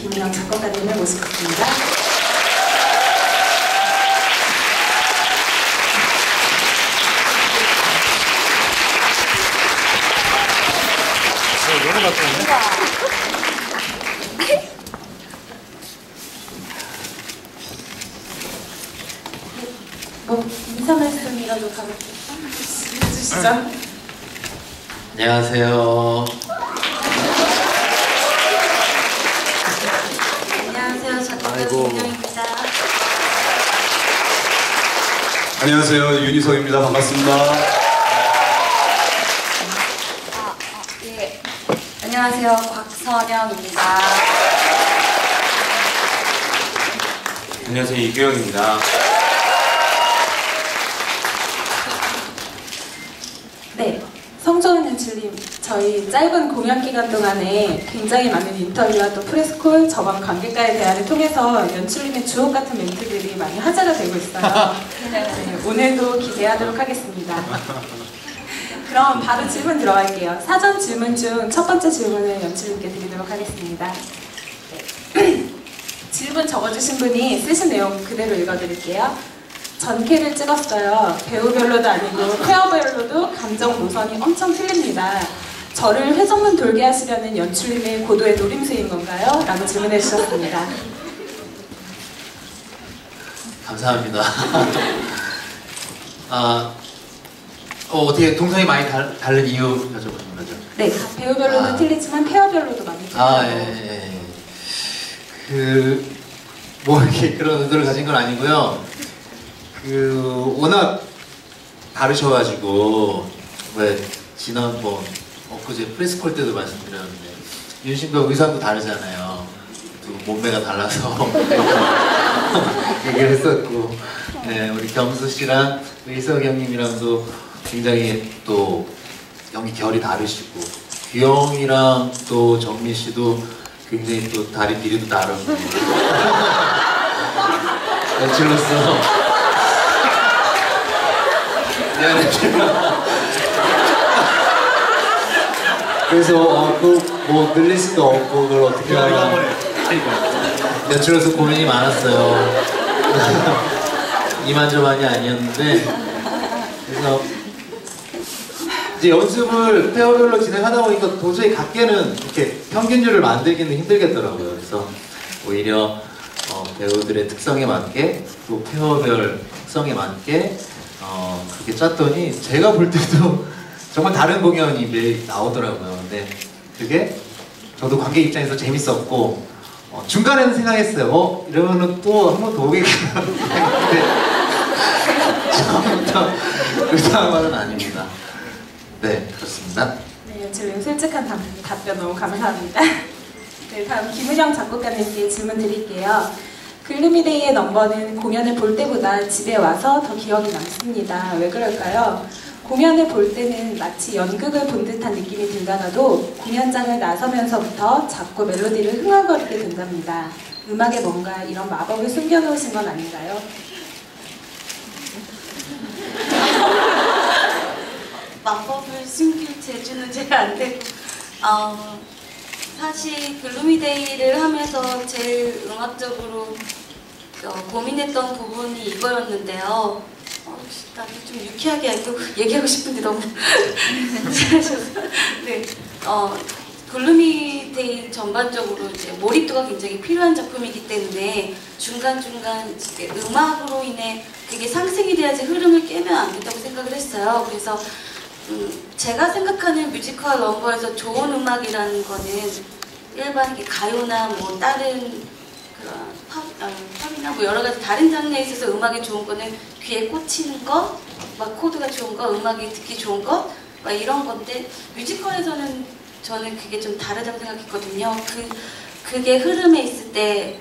김은영? 뭐 인사 말씀이라도 가볍게 해주시죠. 안녕하세요. 안녕하세요. 작곡가 아이고. 김정입니다. 안녕하세요 윤희석입니다 반갑습니다 예. 안녕하세요. 곽선영입니다. 안녕하세요. 이규영입니다. 네, 성조은 연출님, 저희 짧은 공연 기간 동안에 굉장히 많은 인터뷰와 또 프레스콜, 저번 관객과의 대화를 통해서 연출님의 주옥 같은 멘트들이 많이 화제가 되고 있어요. 네, 오늘도 기대하도록 하겠습니다. 그럼 바로 질문 들어갈게요. 사전 질문 중 첫 번째 질문을 연출님께 드리도록 하겠습니다. 네. 질문 적어주신 분이 쓰신 내용 그대로 읽어드릴게요. 전캐를 찍었어요. 배우별로도 아니고 페어별로도 감정 노선이 엄청 틀립니다. 저를 회전문 돌게 하시려는 연출님의 고도의 노림수인 건가요? 라고 질문해 주셨습니다. 감사합니다. 아, 어, 어떻게 동선이 많이 달, 다른 이유 여쭤보신 거죠? 네, 배우별로도 아. 틀리지만 페어별로도 많이 틀려요. 아, 예, 예, 예. 그, 뭐, 이렇게 그런 의도를 가진 건 아니고요. 그, 워낙 다르셔가지고, 왜, 지난번, 엊그제 프레스콜 때도 말씀드렸는데, 윤신과 의상도 다르잖아요. 또 몸매가 달라서. 얘기를 했었고, 네, 우리 경수 씨랑 의석 형님이랑도 굉장히 또 연기 결이 다르시고, 규영이랑 또 정민 씨도 굉장히 또 다리 길이도 다르고, 연출로서. 미안해. 그래서 어, 그뭐 늘릴 수도 없고 그걸 어떻게 하나 연출로서 고민이 많았어요. 이만저만이 아니었는데 그래서 이제 연습을 페어별로 진행하다 보니까 도저히 각계는 이렇게 평균율을 만들기는 힘들겠더라고요. 그래서 오히려 어, 배우들의 특성에 맞게 또 페어별 특성에 맞게 어, 그렇게 짰더니 제가 볼 때도 정말 다른 공연이 매일 나오더라고요. 근데 그게 저도 관객 입장에서 재밌었고 어, 중간에는 생각했어요. 어 이러면은 또 한 번 더 오겠구나. 근데 처음부터 그 상황은 아닙니다. 네 그렇습니다. 네, 연출님 솔직한 답, 답변 너무 감사합니다. 네, 다음 김은영 작곡가님께 질문 드릴게요. 글루미데이의 넘버는 공연을 볼 때보다 집에 와서 더 기억이 남습니다. 왜 그럴까요? 공연을 볼 때는 마치 연극을 본 듯한 느낌이 들다가도 공연장을 나서면서부터 자꾸 멜로디를 흥얼거리게 된답니다. 음악에 뭔가 이런 마법을 숨겨놓으신 건 아닌가요? 마법을 숨길 재주는 제가 안 되고, 어, 사실 글루미데이를 하면서 제일 음악적으로 어, 고민했던 부분이 이거였는데요. 어, 나도 좀 유쾌하게 또 얘기하고 싶은데 너무 잘하셔서. 네, 어, Gloomy Day 전반적으로 이제 몰입도가 굉장히 필요한 작품이기 때문에 중간중간 음악으로 인해 그게 상승이 돼야지 흐름을 깨면 안 된다고 생각을 했어요. 그래서 음, 제가 생각하는 뮤지컬 넘버에서 좋은 음악이라는 거는 일반 가요나 뭐 다른 팝, 어, 팝이나 뭐 여러 가지 다른 장르에 있어서 음악이 좋은 거는 귀에 꽂히는 거, 막 코드가 좋은 거, 음악이 듣기 좋은 것, 막 이런 건데 뮤지컬에서는 저는 그게 좀 다르다고 생각했거든요. 그 그게 흐름에 있을 때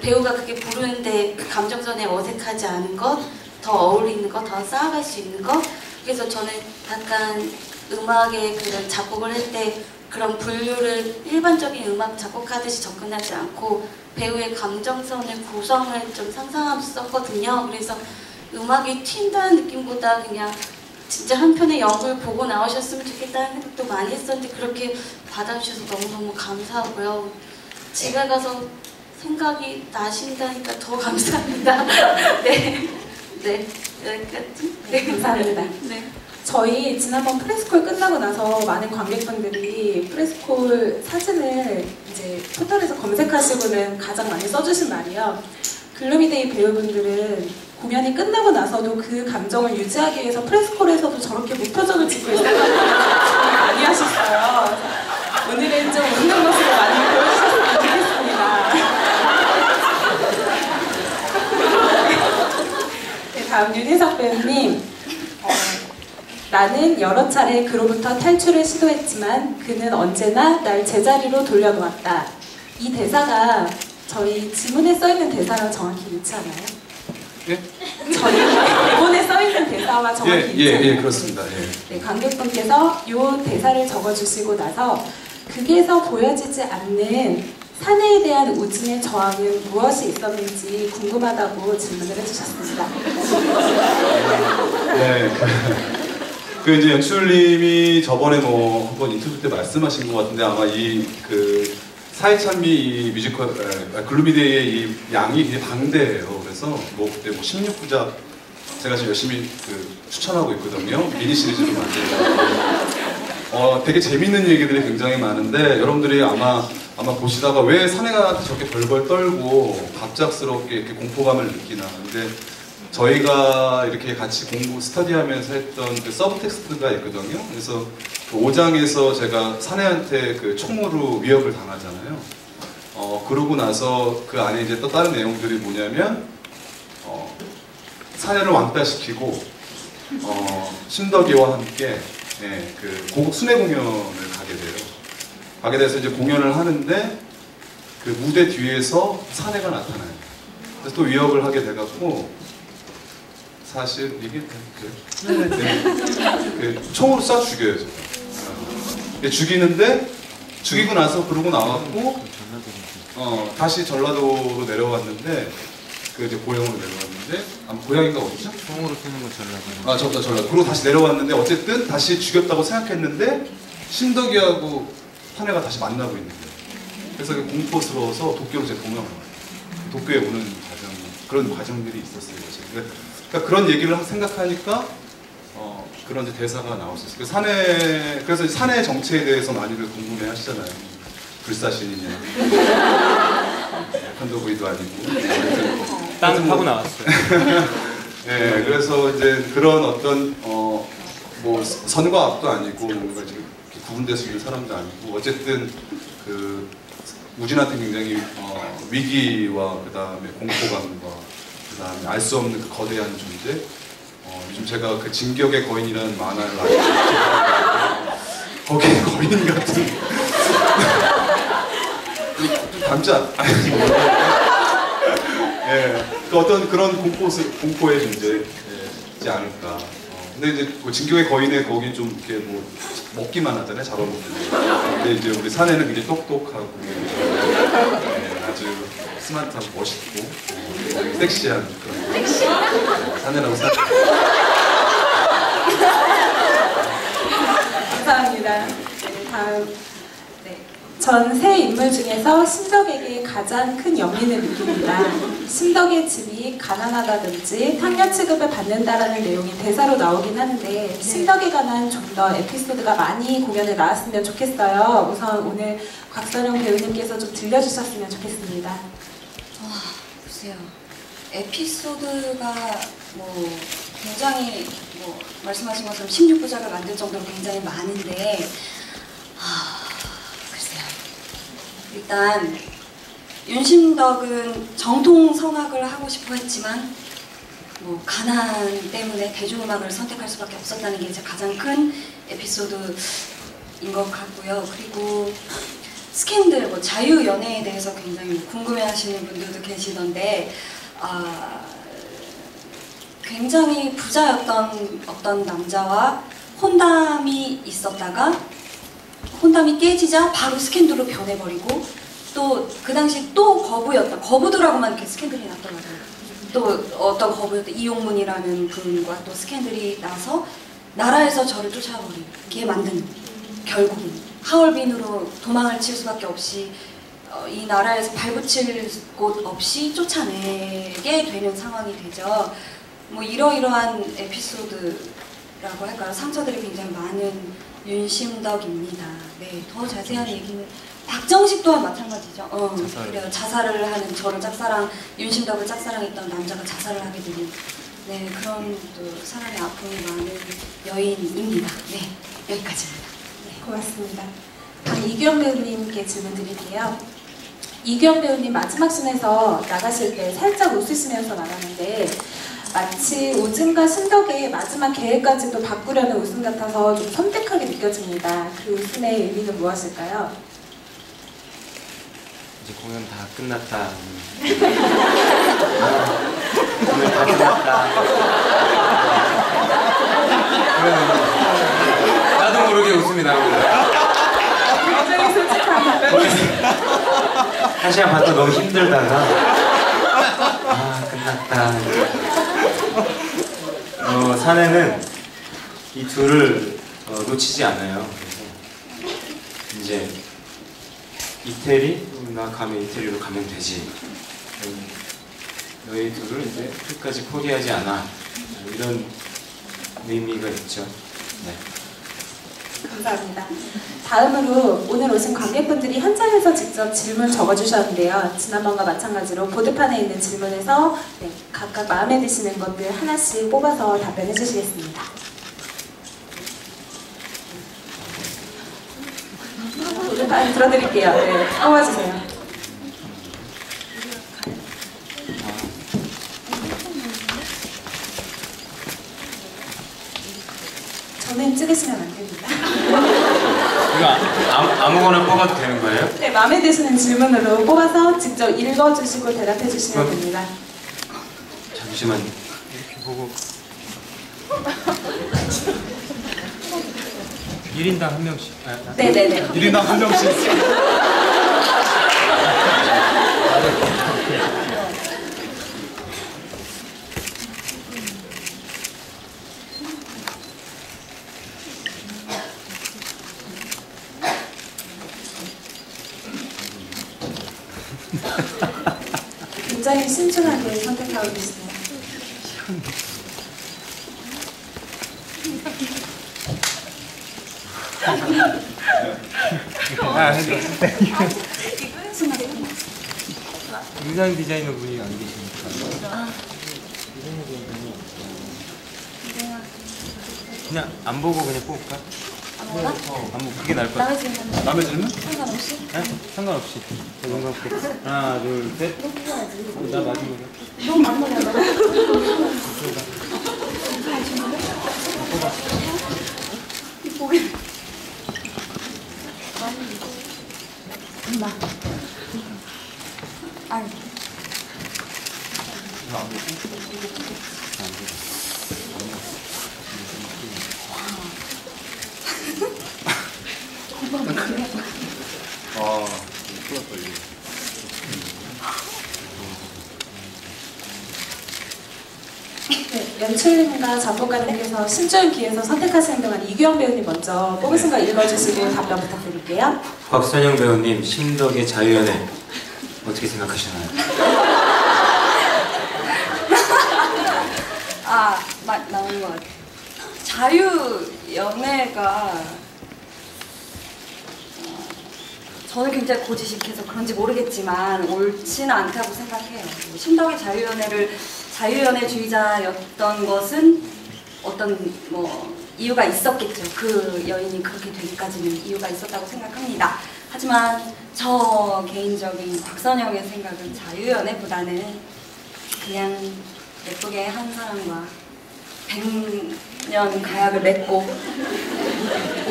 배우가 그게 부르는데 그 감정선에 어색하지 않은 것, 더 어울리는 것, 더 쌓아갈 수 있는 것. 그래서 저는 약간 음악의 그런 작곡을 할 때 그런 분류를 일반적인 음악 작곡하듯이 접근하지 않고 배우의 감정선의 구성을 좀 상상했었거든요. 그래서 음악이 튄다는 느낌보다 그냥 진짜 한 편의 연극을 보고 나오셨으면 좋겠다는 생각도 많이 했었는데 그렇게 받아주셔서 너무너무 감사하고요. 집에 가서 생각이 나신다니까 더 감사합니다. 네. 네. 여기까지. 네, 감사합니다. 네. 저희 지난번 프레스콜 끝나고 나서 많은 관객분들이 프레스콜 사진을 이제 포털에서 검색하시고는 가장 많이 써주신 말이요. Gloomy Day 배우분들은 공연이 끝나고 나서도 그 감정을 유지하기 위해서 press call에서도 저렇게 무표정을 짓고 있다고 많이 하셨어요. 오늘은 좀 웃는 모습을 많이 보여주셨으면 좋겠습니다. 네, 다음 윤희석 배우님. 어, 나는 여러 차례 그로부터 탈출을 시도했지만 그는 언제나 날 제자리로 돌려놓았다. 이 대사가 저희 지문에 써있는 대사랑 정확히 일치하나요? 예? 저희 대본에 써있는 대사와 정확히 예, 예? 예, 그렇습니다. 예. 네, 관객분께서 이 대사를 적어주시고 나서 극에서 보여지지 않는 사내에 대한 우진의 저항은 무엇이 있었는지 궁금하다고 질문을 해주셨습니다. 네. 그, 그 이제 연출님이 저번에 뭐 한번 인터뷰 때 말씀하신 것 같은데 아마 이 그 사의찬미 이 뮤지컬 에, 아, Gloomy Day의 이 양이 굉장히 방대해요. 그래서 뭐 그때 뭐 16부작 제가 지금 열심히 그 추천하고 있거든요. 미니 시리즈로 만들고. 어, 되게 재밌는 얘기들이 굉장히 많은데 여러분들이 아마 아마 보시다가 왜 사내가 저렇게 벌벌 떨고 갑작스럽게 이렇게 공포감을 느끼나. 근데 저희가 이렇게 같이 공부 스터디하면서 했던 그 subtext가 있거든요. 그래서 그 5장에서 제가 사내한테 그 총으로 위협을 당하잖아요. 어, 그러고 나서 그 안에 이제 또 다른 내용들이 뭐냐면 어, 사내를 왕따시키고 어, 신덕이와 함께 예, 그 고국 순회 공연을 가게 돼요. 가게 돼서 이제 공연을 하는데 그 무대 뒤에서 사내가 나타나요. 그래서 또 위협을 하게 돼갖고 사실 이게 그, 네, 네. 그 총으로 쏴 죽여요. 어, 죽이는데 죽이고 나서 그러고 나왔고 어, 다시 전라도로 내려왔는데 그 이제 고향으로 내려왔는데 아 고향인가 어디죠? 총으로 쏘는 건 전라도. 아, 전라, 전라. 그리고 다시 내려왔는데 어쨌든 다시 죽였다고 생각했는데 신덕이하고 한해가 다시 만나고 있는 거예요. 그래서 공포스러워서 도쿄로 제 와요. 도쿄에 오는 과정 그런 과정들이 있었어요. 그래서 그러니까 그런 얘기를 생각하니까 어, 그런 이제 대사가 나올 수 있어요. 그 그래서 산해 정체에 대해서 많이들 궁금해하시잖아요. 불사신이냐, 컨더보이도 아니고. 땅 파고 나왔어요. 예, 그래서 이제 그런 어떤 어, 뭐 선과 악도 아니고 뭔가 지금 구분될 수 있는 사람도 아니고 어쨌든 그 우진한테 굉장히 어, 위기와 그 다음에 공포감과 그 다음에 알 수 없는 그 거대한 존재. 어, 요즘 제가 그 진격의 거인이라는 만화를 아직 거기에 거인 같은 않? 예, 그 어떤 그런 공포, 공포의 존재지 않을까. 어, 근데 이제 뭐 진격의 거인의 거기 좀 이렇게 뭐 먹기만 하잖아요, 잡아먹는데. 근데 이제 우리 사내는 굉장히 똑똑하고, 예, 아주 스마트하고 멋있고, 어, 섹시한 그런. 사내라고 사 감사합니다. 네, 다음. 네. 전세 인물 중에서 신덕에게 가장 큰 영리를 느낍니다. 신덕의 집이 가난하다든지 탕려 취급을 받는다라는 내용이 대사로 나오긴 하는데 신덕에 관한 좀 더 에피소드가 많이 공연에 나왔으면 좋겠어요. 우선 오늘 곽선영 배우님께서 좀 들려주셨으면 좋겠습니다. 와, 보세요. 에피소드가 뭐 굉장히 뭐 말씀하신 것처럼 16부작을 만들 정도로 굉장히 많은데 아. 일단 윤심덕은 정통 성악을 하고 싶어 했지만 뭐 가난 때문에 대중음악을 선택할 수밖에 없었다는 게 이제 가장 큰 에피소드인 것 같고요. 그리고 스캔들, 뭐 자유 연애에 대해서 굉장히 궁금해하시는 분들도 계시던데 아, 굉장히 부자였던 어떤 남자와 혼담이 있었다가 혼담이 깨지자 바로 스캔들로 변해버리고 또 그 당시 또 거부였다 거부들하고만 이렇게 스캔들이 났더라고요. 또 어떤 거부였던 이용문이라는 분과 또 스캔들이 나서 나라에서 저를 쫓아버리게 만든 결국은 하얼빈으로 도망을 칠 수밖에 없이 어, 이 나라에서 발붙일 곳 없이 쫓아내게 되는 상황이 되죠. 뭐 이러이러한 에피소드라고 할까요? 상처들이 굉장히 많은 윤심덕입니다. 네, 더 자세한 얘기는 박정식 또한 마찬가지죠. 어, 자살. 그래요. 자살을 하는 저를 짝사랑 윤심덕을 짝사랑했던 남자가 자살을 하게 되는 네 그런 또 사람의 아픔이 많은 여인입니다. 네 여기까지입니다. 네. 고맙습니다. 다음 이규형 배우님께 질문 드릴게요. 이규형 배우님 마지막 씬에서 나가실 때 살짝 웃으시면서 나가는데 마치 우진과 심덕의 마지막 계획까지도 바꾸려는 웃음 같아서 좀 섬뜩하게 느껴집니다. 그 웃음의 의미는 무엇일까요? 이제 공연 다 끝났다. 공연 다 끝났다. 나도 모르게 웃음이 나옵니다. 굉장히 답변이 한 시간 반 동안 너무 힘들다가 아 끝났다. 어, 사내는 이 둘을 어, 놓치지 않아요. 이제 이태리 나 가면 이태리로 가면 되지. 음, 너희 둘을 이제 끝까지 포기하지 않아. 이런 의미가 있죠. 네. 감사합니다. 다음으로 오늘 오신 관객분들이 현장에서 직접 질문 적어주셨는데요. 지난번과 마찬가지로 보드판에 있는 질문에서 네, 각각 마음에 드시는 것들 하나씩 뽑아서 답변해 주시겠습니다. 보드판 들어드릴게요. 네, 뽑아주세요. 저는 찍으시면 안 됩니다. 이거 아, 아무 거나 뽑아도 되는 거예요? 네, 마음에 드시는 질문으로 뽑아서 직접 읽어주시고 대답해 주시면 됩니다. 잠시만 이렇게 보고 1인당 한 명씩 아, 네네네. 1인당 한 명씩. 굉장히 신중하게 선택하고 계시네요. 의상 디자이너 분이 안 계시니까 그냥 안 보고 그냥 뽑을까? 어, 안 보고 그게 나을 것 같아 남의 질문 남의 질문? 상관없이? 네? 상관없이 저런 거 할게 하나 둘셋나 마지막에 너무 많이 아 유. 아, 큰일 났다, 이거. 네, 연출님과 작곡가님께서 신조연 기에서 선택하시는 동안 이규영 배우님 먼저 뽑으신 거 읽어주시고 답변 부탁드릴게요. 곽선영 배우님 신덕의 자유연애 어떻게 생각하시나요? 아, 막 나온 것 같아요. 자유 연애가 어, 저는 굉장히 고지식해서 그런지 모르겠지만 옳지는 않다고 생각해요. 신덕의 자유 연애를 자유 연애주의자였던 것은 어떤 뭐 이유가 있었겠죠. 그 여인이 그렇게 되기까지는 이유가 있었다고 생각합니다. 하지만 저 개인적인 박선영의 생각은 자유 연애보다는 그냥 예쁘게 한 사람과 100년 가약을 맺고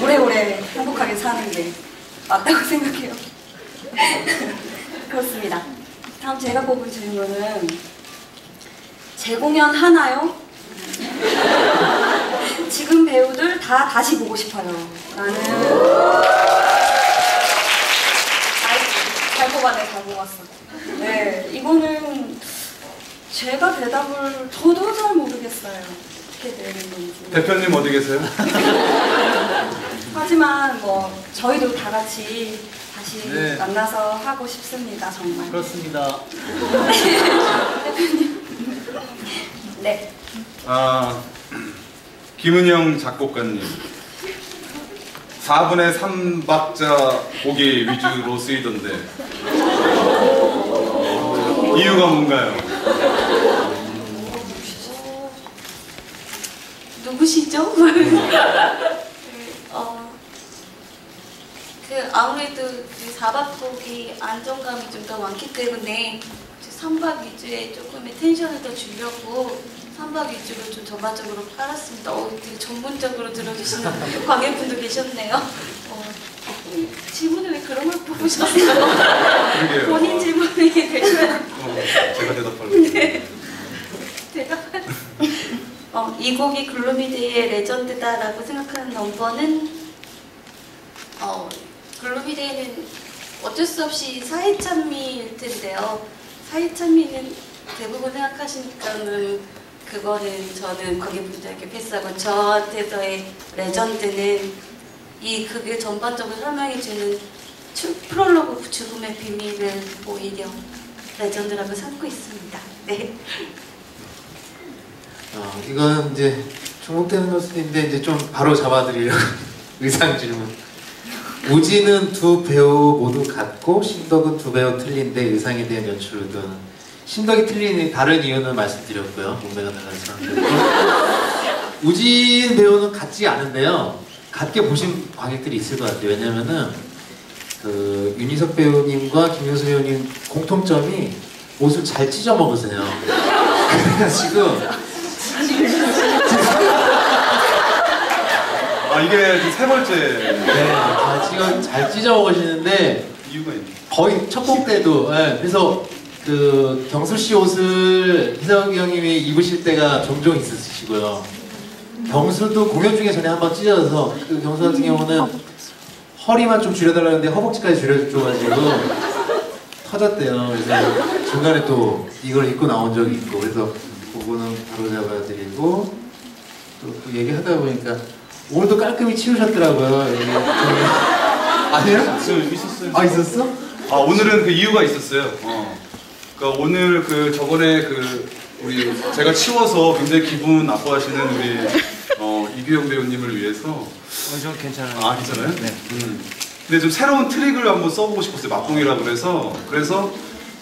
오래오래 행복하게 사는 게 맞다고 생각해요. 그렇습니다. 다음 제가 뽑은 질문은 재공연 하나요? 지금 배우들 다 다시 보고 싶어요. 아이, 잘 뽑았네, 잘 뽑았어. 네, 이거는 제가 대답을 저도 잘 모르겠어요. 어떻게 되는 건지. 대표님 어디 계세요? 하지만 뭐 저희도 다 같이 다시 네. 만나서 하고 싶습니다 정말. 그렇습니다. 네. 아, 김은영 작곡가님. 4분의 3박자 곡이 위주로 쓰이던데. 이유가 뭔가요? 누구시죠? 그, 어, 그 아무래도 그 4박 곡이 안정감이 좀 더 많기 때문에 3박 위주에 조금의 텐션을 더 주려고 3박 위주로 좀 전반적으로 깔았습니다. 어, 되게 전문적으로 들어주시는 관객분도 계셨네요. 어, 질문을 왜 그런 걸 뽑으셨어요? 본인 질문이 되면 어, 제가 대답하려고. 제가 어, 이 곡이 글루미데이의 레전드다라고 생각하는 넘버는 어, Gloomy Day는 어쩔 수 없이 사의찬미일 텐데요. 사의찬미는 대부분 생각하시니까는 그거는 저는 관객분들에게 패스하고 저한테서의 레전드는 이 극을 전반적으로 설명해주는 추- 프롤로그 죽음의 비밀을 오히려 레전드라고 삼고 있습니다. 네. 어, 이건 이제 중복되는 있는데 이제 좀 바로 잡아드리려고 의상 질문. 우지는 두 배우 모두 같고 신덕은 두 배우 틀린데 의상에 대한 연출 의도 는 신덕이 틀린 다른 이유는 말씀드렸고요. 몸매가 달라서. 우진 배우는 같지 않은데요. 같게 보신 관객들이 있을 것 같아요. 왜냐면은 그 윤희석 배우님과 김효수 배우님 공통점이 옷을 잘 찢어 먹으세요. 그래가지고 아, 이게 지금 세 번째 네, 아, 지금 잘 찢어 먹으시는데 이유가 있네. 거의 첫 곡 때도 예, 그래서 그 경수 씨 옷을 희석이 형님이 입으실 때가 종종 있으시고요. 경수도 공연 중에 전에 한번 찢어서 그 경수 같은 경우는 허리만 좀 줄여달라는데 허벅지까지 줄여줘가지고 터졌대요. 그래서 중간에 또 이걸 입고 나온 적이 있고 그래서 그거는 바로 잡아드리고 또, 또 얘기하다 보니까 오늘도 깔끔히 치우셨더라고요. 지금 있었어요. 아 있었어? 아 오늘은 그 이유가 있었어요. 어. 그러니까 오늘 그 저번에 그 우리 제가 치워서 굉장히 기분 나빠하시는 우리 어, 이규영 배우님을 위해서 어, 저 괜찮아요. 아 괜찮아요? 네. 음. 근데 좀 새로운 트릭을 한번 써보고 싶었어요. 막공이라고 그래서 그래서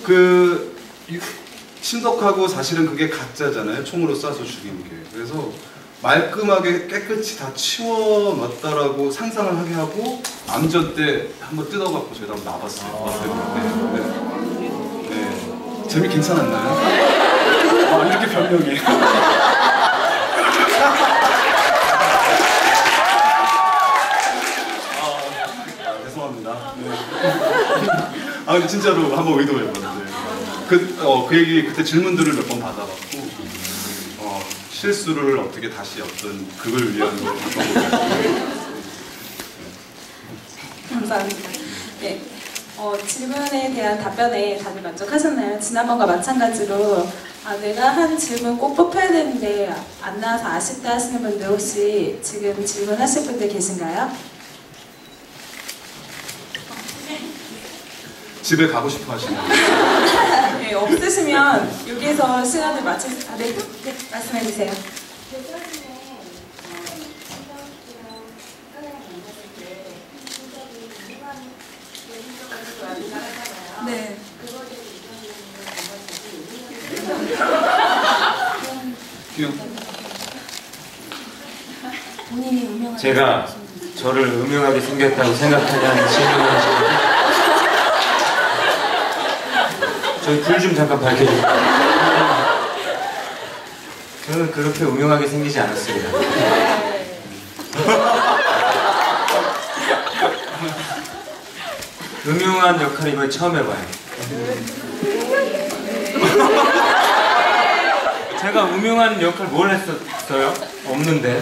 그 유- 신덕하고 사실은 그게 가짜잖아요. 총으로 쏴서 죽인 게. 그래서 말끔하게 깨끗이 다 치워놨다라고 상상을 하게 하고 암전 때 한번 뜯어갖고 저희가 한번 나봤어요. 봤어요. 네, 네. 네. 재미 괜찮았나요? 아, 이렇게 변명해. 아, 죄송합니다. 네. 아, 근데 진짜로 한번 의도해봤는데. 그, 어, 그 얘기, 그때 질문들을 몇 번 받아봤고, 어, 실수를 어떻게 다시 어떤 그걸 위한 걸. 감사합니다. 네. 어, 질문에 대한 답변에 다들 만족하셨나요? 지난번과 마찬가지로 아, 내가 한 질문 꼭 뽑혀야 되는데 안 나와서 아쉽다 하시는 분들 혹시 지금 질문하실 분들 계신가요? 집에 가고 싶어 하시는 분. 네, 없으시면 여기에서 시간을 마치 아, 네, 네, 말씀해 주세요. 네. 기영. 본인이 운명을 제가 저를 음흉하게 생겼다고 생각하냐는 질문을 하시는데 저희 불 좀 잠깐 밝혀주세요. 저는 그렇게 음흉하게 생기지 않았습니다. 음흉한 역할 이번에 처음 해봐요. 제가 음흉한 역할 뭘 했었어요? 없는데.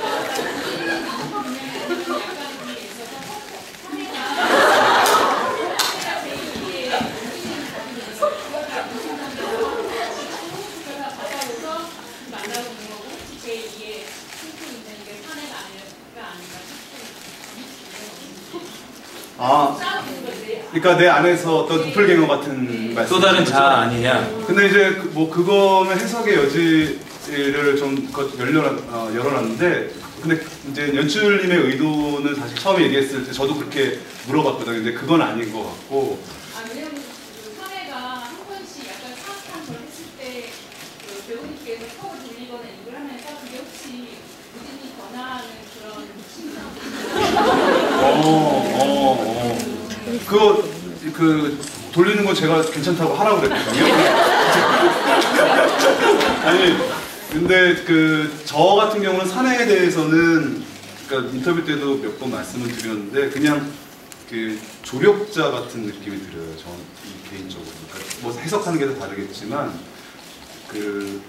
아, 그러니까 내 안에서 어떤 도플갱어 같은 말씀. 또 다른 자아 아니냐? 근데 이제 그- 뭐 그거는 해석의 여지를 좀 거- 열려 어, 열어놨는데 근데 이제 연출님의 의도는 사실 처음에 얘기했을 때 저도 그렇게 물어봤거든요. 근데 그건 아닌 것 같고 아, 왜냐면 그 사례가 한 번씩 약간 사악한 걸 했을 때 그 배우님께서 턱을 돌리거나 이걸 하면서 그게 혹시 무진이 변화하는 그런 신상 어, 어, 어. 그거 그 돌리는 거 제가 괜찮다고 하라고 그랬거든요. 아니 근데 그 저 같은 경우는 사내에 대해서는 그러니까 인터뷰 때도 몇 번 말씀을 드렸는데 그냥 그 조력자 같은 느낌이 들어요. 저는 이 개인적으로. 그러니까 뭐 해석하는 게 다 다르겠지만 그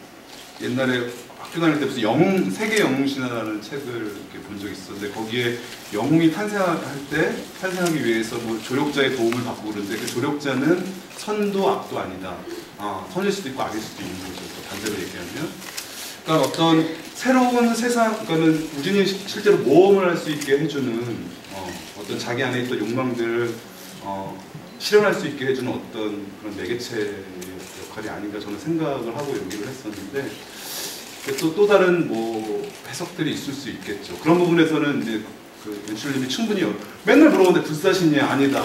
옛날에 학교 다닐 때 무슨 영웅 세계 영웅 신화라는 책을 이렇게 본 적이 있었는데 거기에 영웅이 탄생할 때 탄생하기 위해서 뭐 조력자의 도움을 받고 그러는데 그 조력자는 선도 악도 아니다. 아, 선일 수도 있고 악일 수도 있는 거죠. 또 반대로 얘기하면. 그러니까 어떤 새로운 세상, 그러니까는 시- 실제로 모험을 할 수 있게 해주는 어, 어떤 자기 안에 있던 욕망들을 어, 실현할 수 있게 해주는 어떤 그런 매개체의 역할이 아닌가 저는 생각을 하고 연기를 했었는데 또, 또 다른 뭐 해석들이 있을 수 있겠죠. 그런 부분에서는 이제 그 연출님이 충분히 여- 맨날 물어보는데 불사신이야 아니다.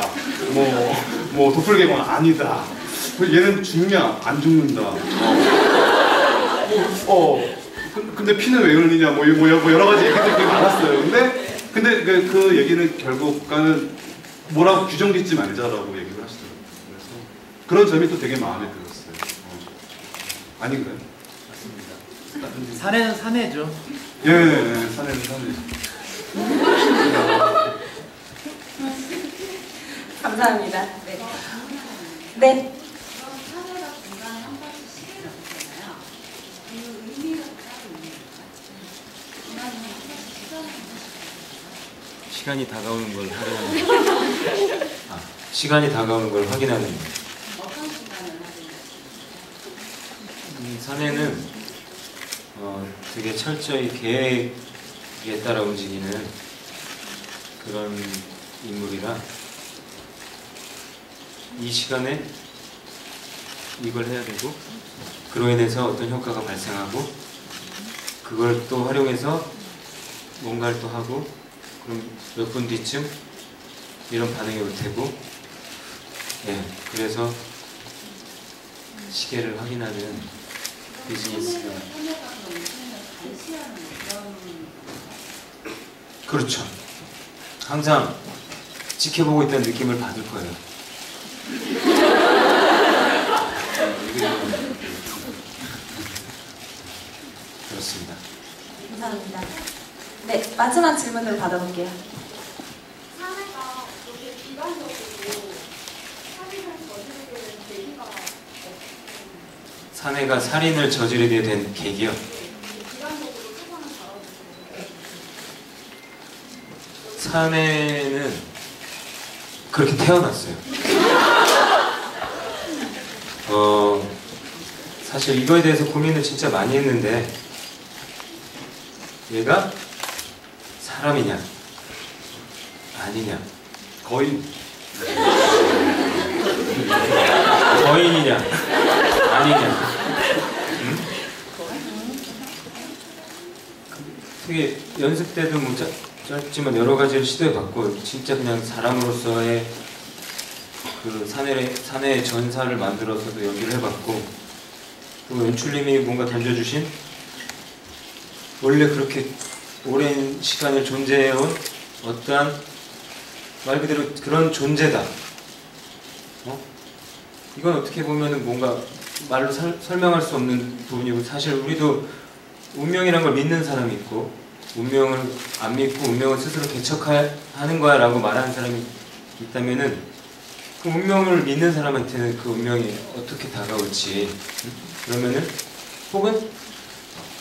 뭐, 뭐 도플갱어 아니다. 얘는 죽냐 안 죽는다. 어, 어. 그- 근데 피는 왜 흘리냐 뭐, 뭐, 뭐 여러 가지 얘기들이 많았어요. 근데 근데 그, 그 얘기는 결국 가는 뭐라고 규정 짓지 말자라고 얘기를 하시더라고요. 그래서 그런 점이 또 되게 마음에 들었어요. 어. 아닌가요? 사내는 사내죠. 예, 예, 예, 사내는 사내. 감사합니다. 네. 네. 시간이 다가오는 걸 확인하는. 아, 시간이 다가오는 걸 확인하는. 하는 음, 사내는 어, 되게 철저히 계획에 따라 움직이는 그런 인물이라 이 시간에 이걸 해야 되고 그로 인해서 어떤 효과가 발생하고 그걸 또 활용해서 뭔가를 또 하고 그럼 몇 분 뒤쯤 이런 반응이 올 테고 예 그래서 시계를 확인하는 비즈니스가 그렇죠. 항상 지켜보고 있다는 느낌을 받을 거예요. 그렇습니다. 감사합니다. 네, 마지막 질문으로 받아볼게요. 사례가 그렇게 비관적으로 사례를 저지르게 된 계기가 없어요. 사내가 살인을 저지르게 된 계기요. 사내는 그렇게 태어났어요. 어, 사실 이거에 대해서 고민을 진짜 많이 했는데, 얘가 사람이냐, 아니냐, 거의 거인이냐, 아니냐. 응? 되게 연습 때도 뭐 짧, 짧지만 여러 가지를 시도해봤고 진짜 그냥 사람으로서의 그 사내의, 사내의 전사를 만들어서도 연기를 해봤고 또 연출님이 뭔가 던져주신 원래 그렇게 오랜 시간을 존재해온 어떠한 말 그대로 그런 존재다. 어? 이건 어떻게 보면은 뭔가 말로 설, 설명할 수 없는 부분이고 사실 우리도 운명이란 걸 믿는 사람이 있고 운명을 안 믿고 운명을 스스로 개척하는 거야 라고 말하는 사람이 있다면은 그 운명을 믿는 사람한테는 그 운명이 어떻게 다가올지 응? 그러면은 혹은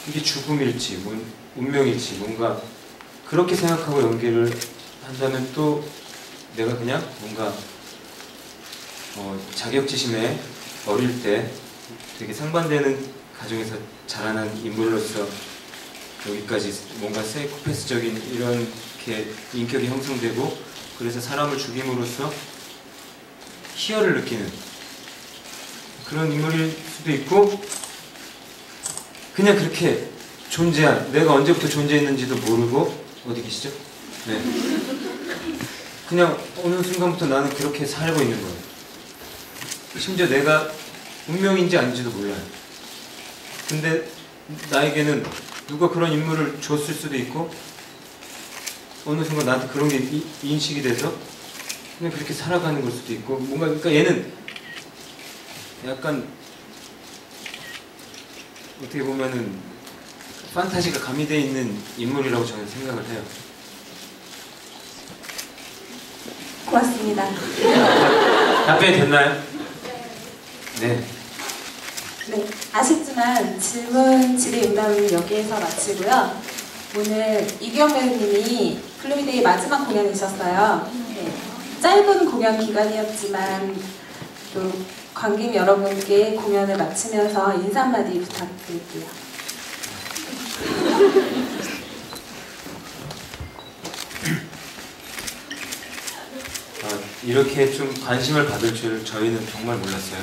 이게 죽음일지 뭐 운명일지 뭔가 그렇게 생각하고 연기를 한다면 또 내가 그냥 뭔가 어, 자격지심에 어릴 때 되게 상반되는 가정에서 자라난 인물로서 여기까지 뭔가 사이코패스적인 이렇게 인격이 형성되고 그래서 사람을 죽임으로써 희열을 느끼는 그런 인물일 수도 있고 그냥 그렇게 존재한 내가 언제부터 존재했는지도 모르고 어디 계시죠? 네. 그냥 어느 순간부터 나는 그렇게 살고 있는 거예요. 심지어 내가 운명인지 아닌지도 몰라요. 근데 나에게는 누가 그런 인물을 줬을 수도 있고 어느 순간 나한테 그런 게 이- 인식이 돼서 그냥 그렇게 살아가는 걸 수도 있고 뭔가 그러니까 얘는 약간 어떻게 보면은 판타지가 가미되어 있는 인물이라고 저는 생각을 해요. 고맙습니다. 답변이 됐나요? 네. 네, 아쉽지만 질문 질의응답은 여기에서 마치고요. 오늘 이규형 배우님이 Gloomy Day 마지막 공연이셨어요. 네, 짧은 공연 기간이었지만 또 관객 여러분께 공연을 마치면서 인사 한마디 부탁드릴게요. 아, 이렇게 좀 관심을 받을 줄 저희는 정말 몰랐어요.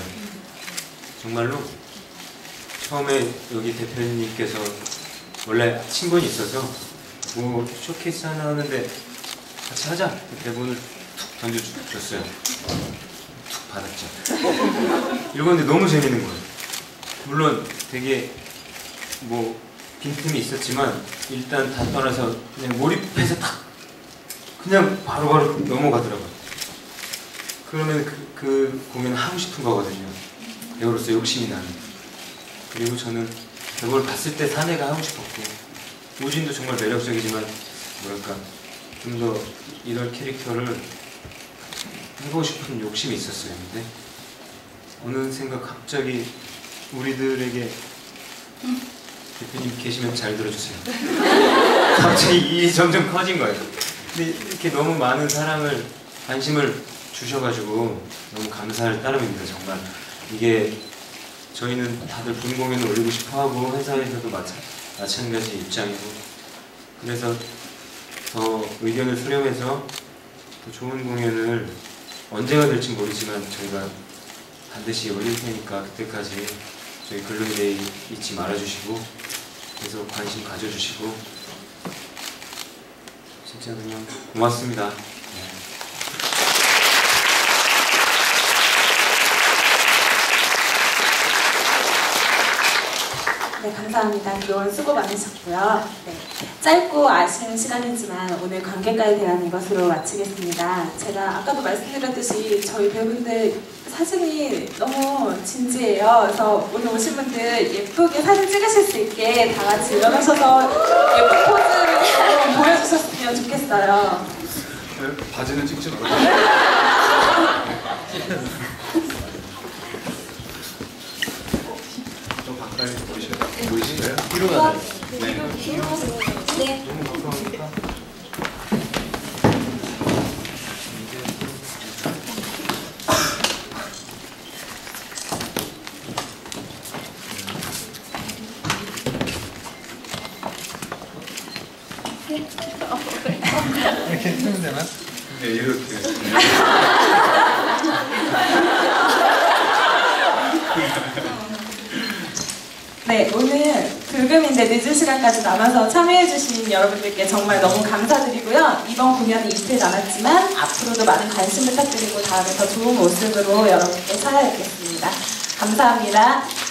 정말로 처음에 여기 대표님께서 원래 친분이 있어서 뭐 쇼케이스 하나 하는데 같이 하자 그 대본을 툭 던져줬어요. 툭 받았죠. 읽었는데 너무 재밌는 거예요. 물론 되게 뭐 빈틈이 있었지만 일단 다 떠나서 그냥 몰입해서 탁 그냥 바로 바로 넘어가더라고요. 그러면 그, 그 공연을 하고 싶은 거거든요. 배우로서 욕심이 나는. 그리고 저는 그걸 봤을 때 사내가 하고 싶었고 우진도 정말 매력적이지만 뭐랄까 좀 더 이런 캐릭터를 해보고 싶은 욕심이 있었어요. 근데 어느 생각 갑자기 우리들에게 대표님 계시면 잘 들어주세요. 갑자기 이 점점 커진 거예요. 근데 이렇게 너무 많은 사랑을 관심을 주셔가지고 너무 감사할 따름입니다. 정말 이게 저희는 다들 본 공연을 올리고 싶어하고 회사에서도 마찬, 마찬가지 입장이고 그래서 더 의견을 수렴해서 더 좋은 공연을 언제가 될지 모르지만 저희가 반드시 올릴 테니까 그때까지 저희 Gloomy Day 잊지 말아주시고 계속 관심 가져주시고 진짜 그냥 고맙습니다. 네. 네, 감사합니다. 그동안 수고 많으셨고요. 네, 짧고 아쉬운 시간이지만 오늘 관객과에 대한 이것으로 마치겠습니다. 제가 아까도 말씀드렸듯이 저희 배우분들 사진이 너무 진지해요. 그래서 오늘 오신 분들 예쁘게 사진 찍으실 수 있게 다 같이 일어나셔서 예쁜 포즈를 좀 보여주셨으면 좋겠어요. 네, 바지는 찍지 말고. 좀 가까이 보이셔요. 보이시나요? 뒤로 가요. 네. 네. 너무 감사합니다. 이렇게 쓰면 되나? 네, 이렇게. 네, 오늘 불금인데 늦은 시간까지 남아서 참여해주신 여러분들께 정말 너무 감사드리고요. 이번 공연이 이틀 남았지만 앞으로도 많은 관심 부탁드리고 다음에 더 좋은 모습으로 여러분께 찾아뵙겠습니다. 감사합니다.